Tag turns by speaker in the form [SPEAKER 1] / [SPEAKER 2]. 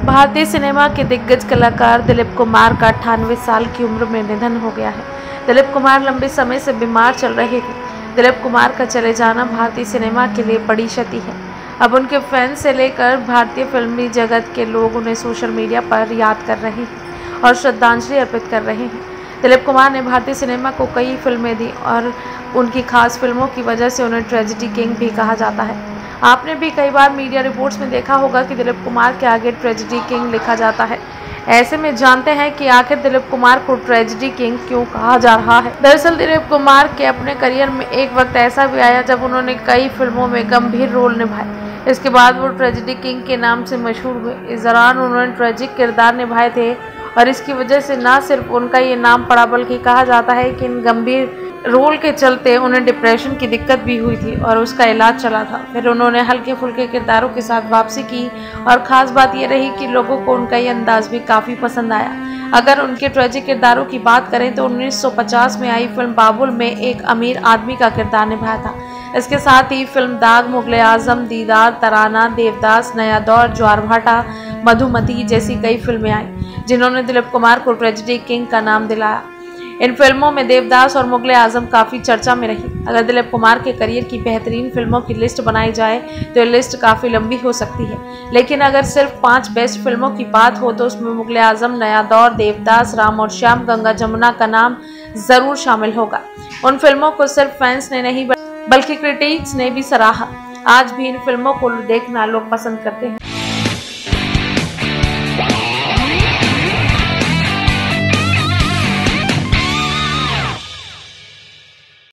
[SPEAKER 1] भारतीय सिनेमा के दिग्गज कलाकार दिलीप कुमार का अट्ठानवे साल की उम्र में निधन हो गया है। दिलीप कुमार लंबे समय से बीमार चल रहे थे दिलीप कुमार का चले जाना भारतीय सिनेमा के लिए बड़ी क्षति है। अब उनके फैंस से लेकर भारतीय फिल्मी जगत के लोग उन्हें सोशल मीडिया पर याद कर रहे हैं और श्रद्धांजलि अर्पित कर रहे हैं। दिलीप कुमार ने भारतीय सिनेमा को कई फ़िल्में दी और उनकी खास फ़िल्मों की वजह से उन्हें ट्रेजिडी किंग भी कहा जाता है। आपने भी कई बार मीडिया रिपोर्ट्स में देखा होगा कि दिलीप कुमार के आगे ट्रेजिडी किंग लिखा जाता है। ऐसे में जानते हैं कि आखिर दिलीप कुमार को ट्रेजिडी किंग क्यों कहा जा रहा है? दरअसल दिलीप कुमार के अपने करियर में एक वक्त ऐसा भी आया जब उन्होंने कई फ़िल्मों में गंभीर रोल निभाए। इसके बाद वो ट्रेजिडी किंग के नाम से मशहूर हुए। इस दौरान उन्होंने ट्रेजिक किरदार निभाए थे। और इसकी वजह से ना सिर्फ़ उनका ये नाम पड़ा, बल्कि कहा जाता है कि इन गंभीर रोल के चलते उन्हें डिप्रेशन की दिक्कत भी हुई थी और उसका इलाज चला था। फिर उन्होंने हल्के फुल्के किरदारों के साथ वापसी की और ख़ास बात यह रही कि लोगों को उनका ये अंदाज भी काफ़ी पसंद आया। अगर उनके ट्रेजिक किरदारों की बात करें तो 1950 में आई फ़िल्म बाबुल में एक अमीर आदमी का किरदार निभाया था। इसके साथ ही फ़िल्म दाग, मुगल आज़म, दीदार, तराना, देवदास, नया दौर ज्वारभाटा मधुमती जैसी कई फ़िल्में आई, जिन्होंने दिलीप कुमार को ट्रेजिडी किंग का नाम दिलाया। इन फ़िल्मों में देवदास और मुगल आज़म काफ़ी चर्चा में रही। अगर दिलीप कुमार के करियर की बेहतरीन फ़िल्मों की लिस्ट बनाई जाए तो लिस्ट काफ़ी लंबी हो सकती है। लेकिन अगर सिर्फ़ पाँच बेस्ट फ़िल्मों की बात हो तो उसमें मुगल आज़म, नया दौर, देवदास, राम और श्याम, गंगा जमुना का नाम ज़रूर शामिल होगा। उन फ़िल्मों को सिर्फ़ फैंस ने नहीं बल्कि क्रिटिक्स ने भी सराहा। आज भी इन फ़िल्मों को देखना लोग पसंद करते हैं।